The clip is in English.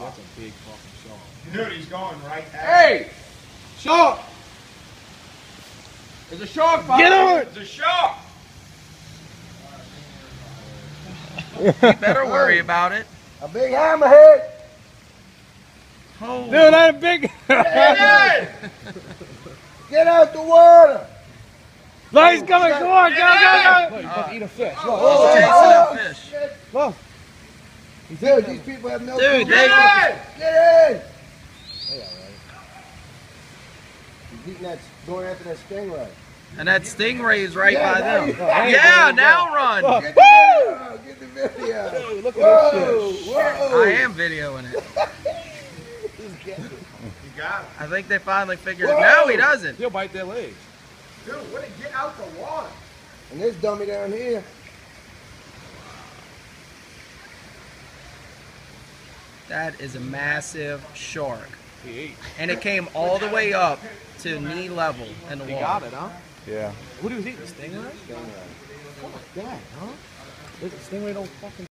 That's a big fucking shark. Dude, he's going right at Hey! Shark! There's a shark Get on It's a shark! You better worry about it. A big hammerhead. Oh, Dude, that a big. Hey! Get out the water. no, he's coming. Come on, go, go, go. Uh, eat a fish. Oh, chasing oh, a fish. shit. Look. Dude, these people have no Dude, clue. they- Get in. Get in. He's eating that, going after that stingray. And that stingray is right Yeah, by them. you- Yeah, now run. Get the video. Get the video. Dude, look at Whoa, this shit. whoa. I am videoing it. You got it. I think they finally figured it. No, he doesn't. He'll bite their legs. Dude, what did get out the water? And this dummy down here. That is a massive shark. And it came all the way up to knee level in the He water. got it, huh? Yeah. What he was eating? Stingray? Fuck that, huh? This Stingray don't fucking.